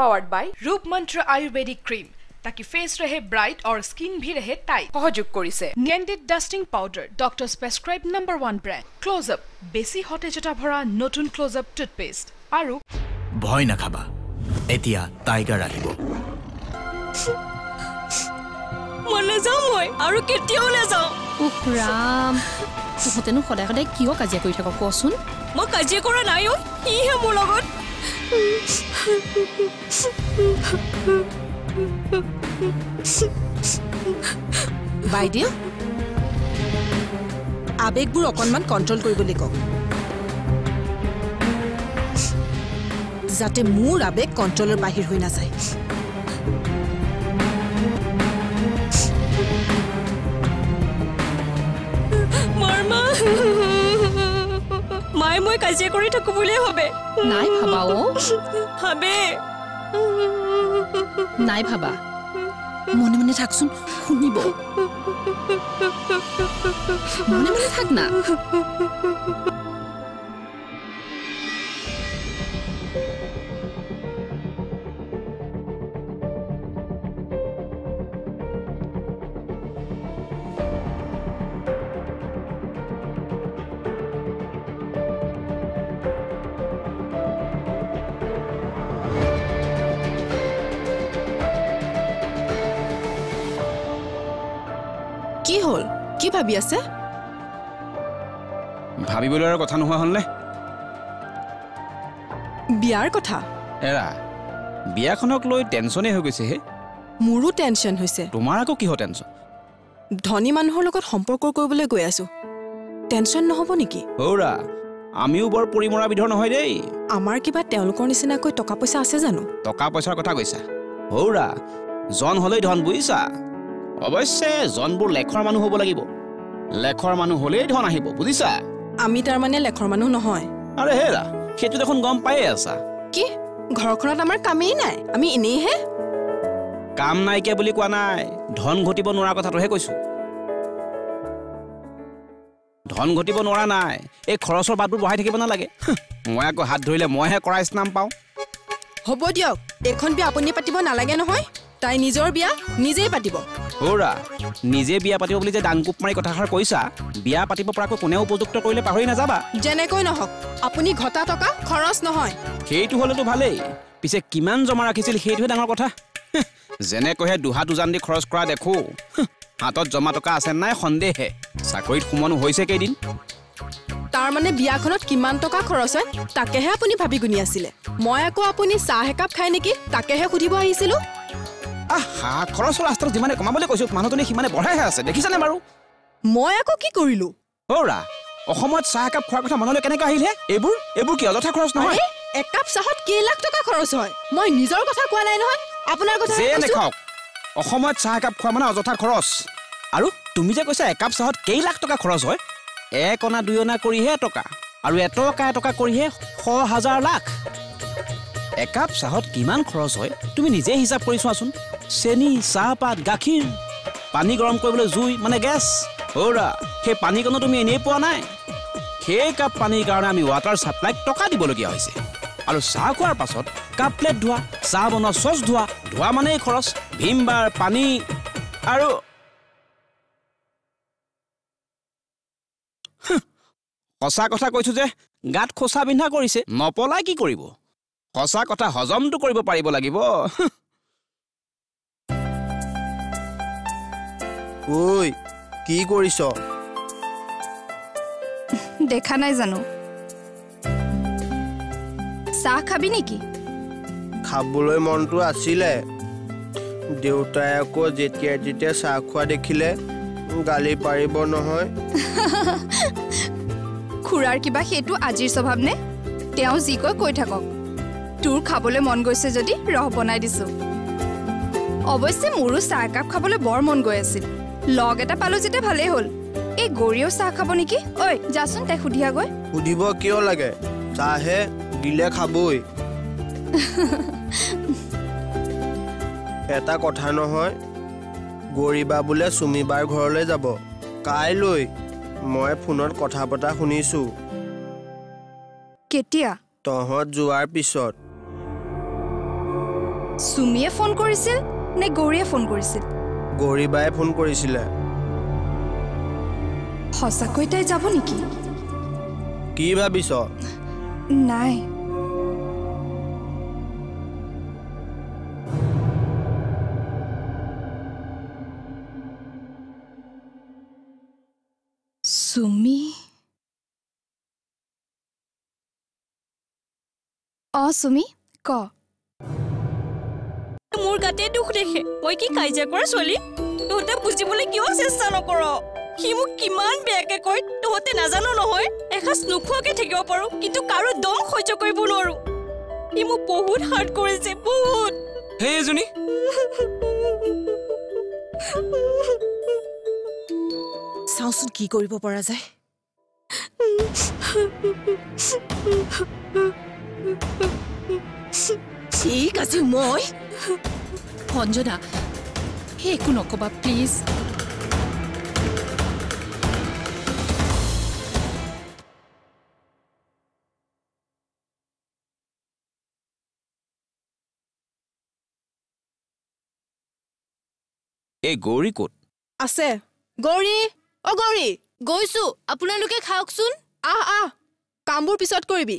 आईना powered by Roop Mantra Ayurvedic cream ताकि face रहे ब्राइट और स्किन भी रहे टाइट সহযোগ কৰিছে Candid dusting powder doctors prescribe number one brand Closeup बेसी সতেজতা ভৰা নতুন ক্লোজআপ টুথপেষ্ট আৰু ভয় নাখাবা এতিয়া টাইগাৰ আহিব মই নাযাওঁ মই আৰু কেতিয়াও নাযাওঁ উফ ৰাম তহঁতেনো সদায় সদায় কিয় কাজিয়া কৰি থাক কচোন মই কাজিয়া কৰা নাই ঐ সিহে মোৰ লগত বাইদেউ আৱেগবোৰ অকণমান কণ্ট্ৰল কৰিবলৈ কওক। যাতে মোৰ আৱেগ কণ্ট্ৰলৰ বাহিৰ হৈ নাযায়। মই কাজিয়া কৰি থাকো বুলিয়ে ভাবে। নাই ভাবা অ। ভাবে। নাই ভাবা। মনে মনে থাকচোন শুনিব। মনে মনে থাক না। কি হ'ল? কি ভাবি আছে? ভাবিবলৈ আৰু কথা নোহোৱা হ'লনে? বিয়াৰ কথা? এৰা বিয়াখনক লৈ টেনশ্যনেই হৈ গৈছে হে। মোৰো টেনশ্যন হৈছে। তোমাৰ আকৌ কিহৰ টেনশ্যন? ধনী মানুহৰ লগত সম্পৰ্ক কৰিবলৈ গৈ আছো। টেনশ্যন নহ'ব নেকি? সৌৰা আমিও বৰ পৰিমৰা বিধৰ নহয় দেই। আমাৰ কিবা তেওঁলোকৰ নিচিনাকৈ টকা পইচা আছে জানো? টকা পইচাৰ কথা কৈছা। সৌৰা জন হ'লেই ধন বুজিছা? অৱশ্যে জনবোৰ লেখৰ মানুহ হ'ব লাগিব। লেখৰ মানুহ হ'লেই ধন আহিব বুজিছা? আমি তাৰমানে লেখৰ মানুহ নহয়। আৰে হেৰা সেইটো দেখোন গম পায়ে আছা। কি? ঘৰখনত আমাৰ কামেই নাই আমি এনেইহে? কাম নাইকিয়া বুলি কোৱা নাই ধন ঘটিব নোৱাৰা কথাটোহে কৈছো। ধন ঘটিব নোৱাৰা নাই এই খৰচৰ বাটবোৰ বঢ়াই থাকিব নালাগে। মই আকৌ হাত ধৰিলে মইহে কৰাই স্নাম পাওঁ। হ'ব দিয়ক এইখন বিয়া আপুনি পাতিব নালাগে নহয়। তাই নিজৰ বিয়া নিজেই পাতিব। সৌৰা নিজে বিয়া পাতিব বুলি যে ডাংকুপ মাৰি কথাষাৰ কৈছা বিয়া পাতিব পৰাকৈ কোনেও উপযুক্ত কৰিলে পাহৰি নাযাবা? যেনেকৈ নহওক আপুনি ঘটা টকা খৰচ নহয়। সেইটো হ'লেতো ভালেই। পিছে কিমান জমা ৰাখিছিল সেইটোহে ডাঙৰ কথা। যেনেকৈহে দুহাত উজান দি খৰচ কৰা দেখো। হাতত জমা টকা আছে নাই সন্দেহে। চাকৰিত সোমোৱানো হৈছে কেইদিন? তাৰমানে বিয়াখনত কিমান টকা খৰচ হয় তাকেহে আপুনি ভাবি গুণি আছিলে। মই আকৌ আপুনি চাহ একাপ খাই নেকি তাকেহে সুধিব আহিছিলো। আহা খৰচৰ ৰাস্তাটো যিমানে কমাবলৈ কৈছো মানুহজনী সিমানে বঢ়াইহে আছে দেখিছানে বাৰু? মই আকৌ কি কৰিলো? সৌৰা অসমত চাহ একাপ খোৱাৰ কথা মনলৈ কেনেকৈ আহিলে এইবোৰ এইবোৰ কি অযথা খৰচ নহয়? একাপ চাহত কেই লাখ টকা খৰচ হয়? মই নিজৰ কথা কোৱা নাই নহয় আপোনাৰ কথা যে নেখাওক অসমত চাহ একাপ খোৱা মানে অযথা খৰচ। আৰু তুমি যে কৈছা একাপ চাহত কেই লাখ টকা খৰচ হয় এক অনা দুই অনা কৰিহে টকা আৰু এটকা এটকা কৰিহে শ হাজাৰ লাখ। একাপ চাহত কিমান খৰচ হয় তুমি নিজে হিচাপ কৰি চোৱাচোন। চেনি চাহপাত গাখীৰ পানী গৰম কৰিবলৈ জুই মানে গেছ। সৌৰা সেই পানীকণো তুমি এনেই পোৱা নাই? সেই কাপ পানীৰ কাৰণে আমি ৱাটাৰ ছাপ্লাইক টকা দিবলগীয়া হৈছে। আৰু চাহ খোৱাৰ পাছত কাপ প্লেট ধোৱা চাহ বনোৱা চচ ধোৱা ধোৱা মানেই খৰচ ভীম বাৰ পানী আৰু সঁচা কথা কৈছো যে গাত খোচা বিন্ধা কৰিছে নপলাই কি কৰিব? সঁচা কথা হজমটো কৰিব পাৰিব লাগিব ঐ কি কৰিছ? দেখা নাই জানো? চাহ খাবি নেকি? খাবলৈ মনটো আছিলে। দেউতাই আকৌ যেতিয়া যেতিয়া চাহ খোৱা দেখিলে গালি পাৰিব নহয়। খুৰাৰ কিবা সেইটো আজিৰ স্বভাৱ নে? তেওঁ যি কয় কৈ থাকক। তোৰ খাবলৈ মন গৈছে যদি ৰহ বনাই দিছো। অৱশ্যে মোৰো চাহ একাপ খাবলৈ বৰ মন গৈ আছিল। লগ এটা পালো যেতিয়া ভালেই হ'ল। এই গৌৰীয়েও চাহ খাব নেকি? ঐ যাচোন তাইক সুধি আগৈ সুধিব কিয় লাগে? চাহে দিলে খাবই। এটা কথা নহয় গৰিবা বোলে চুমিবাৰ ঘৰলৈ যাব। কাইলৈ মই ফোনত কথা পতা শুনিছো। কেতিয়া? তহঁত যোৱাৰ পিছত। চুমিয়ে ফোন কৰিছিল নে গৌৰীয়ে ফোন কৰিছিল? গৌৰীবাই ফোন কৰিছিলে সঁচাকৈ তাই যাব নেকি? কি ভাবিছ? নাই। চুমি অ চুমি ক? মোৰ গাতে দুখ দেখে। মই কি কাজিয়া কৰা ছোৱালী? তহঁতে বুজিবলৈ কিয় চেষ্টা নকৰ? সি মোক কিমান বেয়াকে কয় তহঁতে নাজানো নহয়। এসাঁজ নোখোৱাকে থাকিব পাৰো কিন্তু কাৰো দম সহ্য কৰিব নোৱাৰো। সি মোক বহুত হাৰ্ট কৰিছে বহুত। সেই এজনী। চাওঁচোন কি কৰিব পৰা যায়। ঠিক আছে মই অঞ্জনা সেই একো নক'বা প্লিজ এই গৌৰী ক'ত? আছে। গৌৰী? অ গৌৰী। গৈছো। আপোনালোকে খাওকচোন। আহ আহ। কামবোৰ পিছত কৰিবি।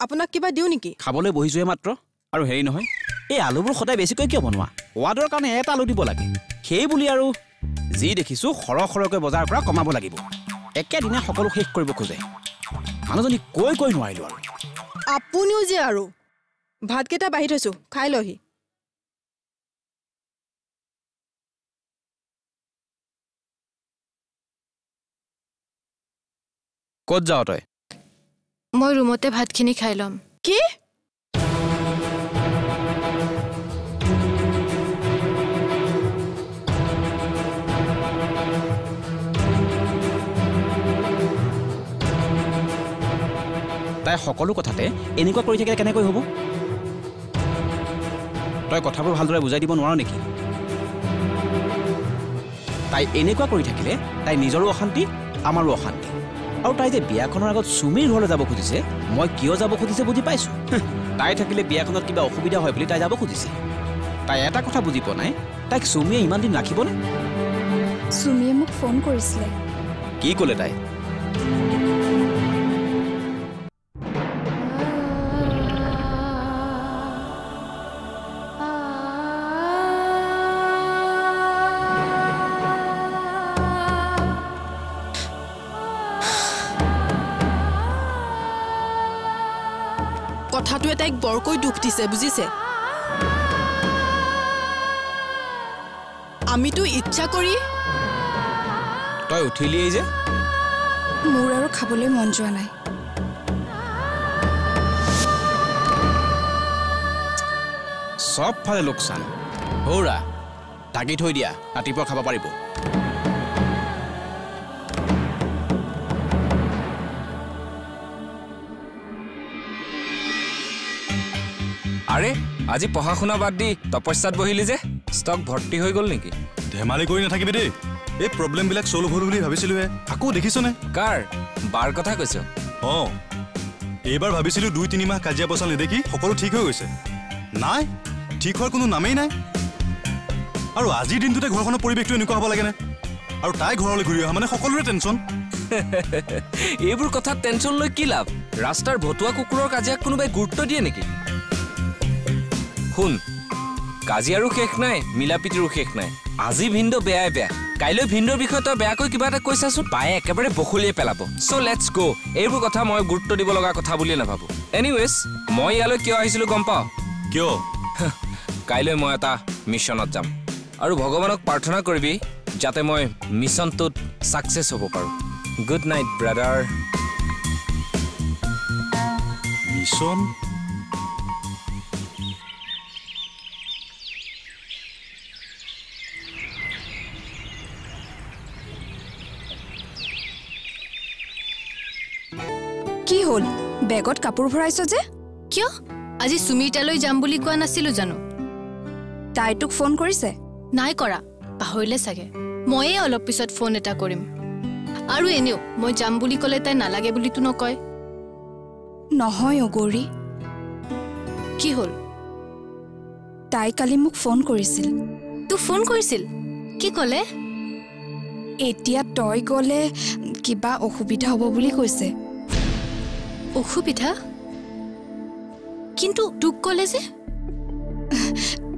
আপোনাক কিবা দিওঁ নেকি? খাবলৈ বহিছোহে মাত্ৰ। আৰু হেৰি নহয় এই আলুবোৰ সদায় বেছিকৈ কিয় বনোৱা? সোৱাদৰ কাৰণে এটা আলু দিব লাগে। সেই বুলি আৰু যি দেখিছোঁ সৰহ সৰহকৈ বজাৰ কৰা কমাব লাগিব। একেদিনাই সকলো শেষ কৰিব খোজে। মানুহজনী কৈ কৈ নোৱাৰিলোঁ আৰু। আপুনিও যে আৰু। ভাতকেইটা বাঢ়ি থৈছো খাই লহি ক'ত যাৱ তই? মই ৰুমতে ভাতখিনি খাই ল'ম। কি? তাই সকলো কথাতে এনেকুৱা কৰি থাকিলে কেনেকৈ হ'ব? তই কথাবোৰ ভালদৰে বুজাই দিব নোৱাৰ নেকি? তাই এনেকুৱা কৰি থাকিলে তাই নিজৰো অশান্তি আমাৰো অশান্তি। আৰু তাই যে বিয়াখনৰ আগত চুমিৰ ঘৰলৈ যাব খুজিছে মই কিয় যাব খুজিছে বুজি পাইছোঁ? তাই থাকিলে বিয়াখনত কিবা অসুবিধা হয় বুলি তাই যাব খুজিছে। তাই এটা কথা বুজি পোৱা নাই তাইক চুমিয়ে ইমান দিন ৰাখিবনে? চুমিয়ে মোক ফোন কৰিছিলে। কি ক'লে তাই? বৰকৈ দুখ দিছে বুজিছে? আমিতো ইচ্ছা কৰি তই উঠিলিয়েই যে? মোৰ আৰু খাবলৈ মন যোৱা নাই। চবফালে লোকচান। হৌৰা ঢাকি থৈ দিয়া। ৰাতিপুৱা খাব পাৰিব। আৰে আজি পঢ়া শুনা বাদ দি তপস্যাত বহিলি যে ষ্টক ভৰ্তি হৈ গ'ল নেকি? ধেমালি কৰি নাথাকিবি দেই। এই প্ৰব্লেমবিলাক চল্ভ হ'ল বুলি ভাবিছিলোহে। আকৌ দেখিছনে? কাৰ? বাৰ কথা কৈছ। অঁ। এইবাৰ ভাবিছিলোঁ দুই তিনিমাহ কাজিয়া পচাল নেদেখি সকলো ঠিক হৈ গৈছে। নাই ঠিক হোৱাৰ কোনো নামেই নাই। আৰু আজিৰ দিনটোতে ঘৰখনৰ পৰিৱেশটো এনেকুৱা হ'ব লাগেনে? আৰু তাই ঘৰলৈ ঘূৰি অহা মানে সকলোৰে টেনশ্যন এইবোৰ কথাত টেনশ্যন লৈ কি লাভ? ৰাস্তাৰ ভতুৱা কুকুৰৰ কাজিয়াক কোনোবাই গুৰুত্ব দিয়ে নেকি? শুন কাজিয়াৰো শেষ নাই মিলাপ্ৰীতিৰো শেষ নাই। আজি ভিন্দ বেয়াই বেয়া। কাইলৈ ভিন্দৰ বিষয়ে তই বেয়াকৈ কিবা এটা কৈছাচোন পায়ে একেবাৰে বখলিয়াই পেলাব। চ' লেটছ গ' এইবোৰ কথা মই গুৰুত্ব দিব লগা কথা বুলিয়ে নাভাবোঁ। এনিৱেজ মই ইয়ালৈ কিয় আহিছিলোঁ গম পাওঁ কিয়? কাইলৈ মই এটা মিছনত যাম। আৰু ভগৱানক প্ৰাৰ্থনা কৰিবি যাতে মই মিছনটোত ছাকচেছ হ'ব পাৰোঁ। Good night brother mission? হ'ল। বেগত কাপোৰ ভৰাইছ যে? কিয়? আজি সুমিতালৈ যাম বুলি কোৱা নাছিলো জানো? তাই তোক ফোন কৰিছে? নাই কৰা পাহৰিলে চাগে। ময়ে অলপ পিছত ফোন এটা কৰিম। আৰু এনেও মই যাম বুলি ক'লে তাই নালাগে বুলিতো নকয়। নহয় অ গৌৰী। কি হ'ল? তাই কালি মোক ফোন কৰিছিল। তোক ফোন কৰিছিল? কি ক'লে? এতিয়া তই গ'লে কিবা অসুবিধা হ'ব বুলি কৈছে। অসুবিধা? কিন্তু তোক ক'লে যে?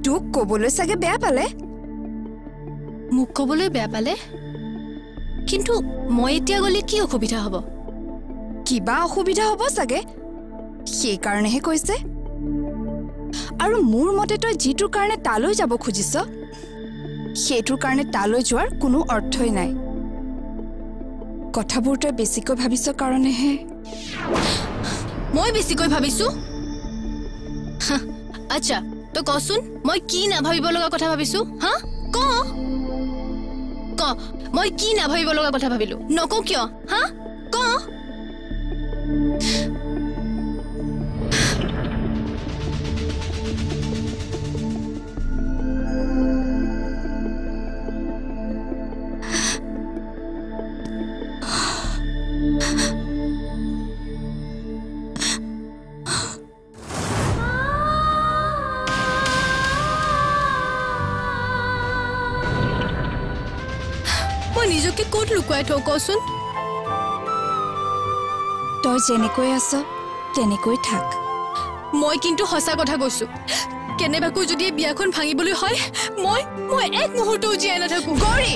তোক ক'বলৈ চাগে বেয়া পালে? মোক ক'বলৈ বেয়া পালে? কিন্তু মই এতিয়া গ'লে কি অসুবিধা হ'ব? কিবা অসুবিধা হ'ব চাগে? সেইকাৰণেহে কৈছে। আৰু মোৰ মতে তই যিটোৰ কাৰণে তালৈ যাব খুজিছ সেইটোৰ কাৰণে তালৈ যোৱাৰ কোনো অৰ্থই নাই। কথাবোৰ তই বেছিকৈ ভাবিছ কাৰণেহে। মই বেছিকৈ ভাবিছো? আচ্ছা তই কচোন মই কি নাভাবিব লগা কথা ভাবিছো? হা? ক? ক মই কি নাভাবিব লগা কথা ভাবিলো? নকওঁ কিয়? হা? ক? ক'ত লুকুৱাই থওঁ কচোন? তই যেনেকৈ আছ তেনেকৈ থাক। মই কিন্তু সঁচা কথা কৈছো। কেনেবাকৈ যদি এই বিয়াখন ভাঙিবলৈ হয় মই মই এক মুহূৰ্তও জীয়াই নাথাকো। গৌৰী!